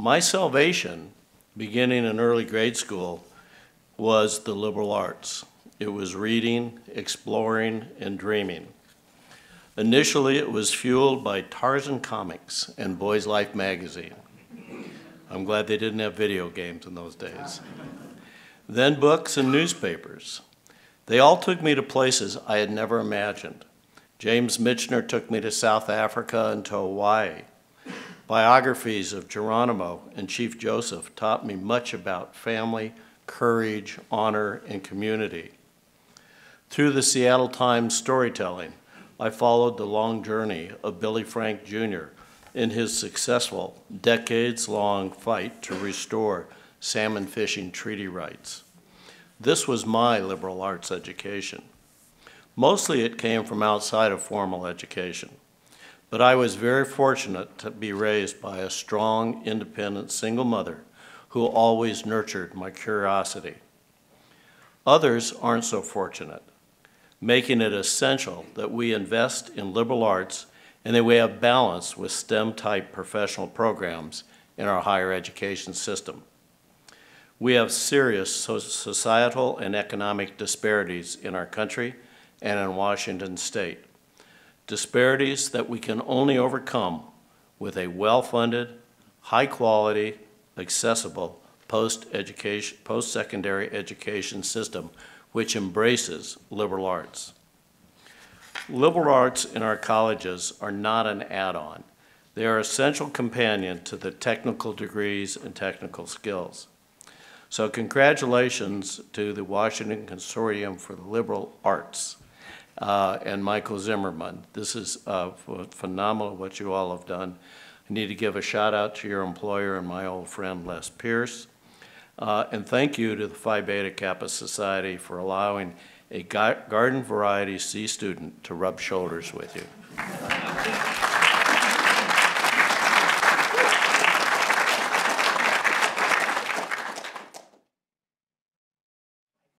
My salvation, beginning in early grade school, was the liberal arts. It was reading, exploring, and dreaming. Initially, it was fueled by Tarzan comics and Boys Life magazine. I'm glad they didn't have video games in those days. Then books and newspapers. They all took me to places I had never imagined. James Michener took me to South Africa and to Hawaii. Biographies of Geronimo and Chief Joseph taught me much about family, courage, honor, and community. Through the Seattle Times storytelling, I followed the long journey of Billy Frank Jr. in his successful, decades-long fight to restore salmon fishing treaty rights. This was my liberal arts education. Mostly it came from outside of formal education. But I was very fortunate to be raised by a strong, independent single mother who always nurtured my curiosity. Others aren't so fortunate, making it essential that we invest in liberal arts and that we have balance with STEM-type professional programs in our higher education system. We have serious societal and economic disparities in our country and in Washington state. Disparities that we can only overcome with a well-funded, high-quality, accessible post-education, post-secondary education system which embraces liberal arts. Liberal arts in our colleges are not an add-on. They are essential companion to the technical degrees and technical skills. So congratulations to the Washington Consortium for the Liberal Arts uh, and Michael Zimmerman. This is uh, phenomenal what you all have done. I need to give a shout out to your employer and my old friend Les Purce. Uh, and thank you to the Phi Beta Kappa Society for allowing a garden variety C student to rub shoulders with you.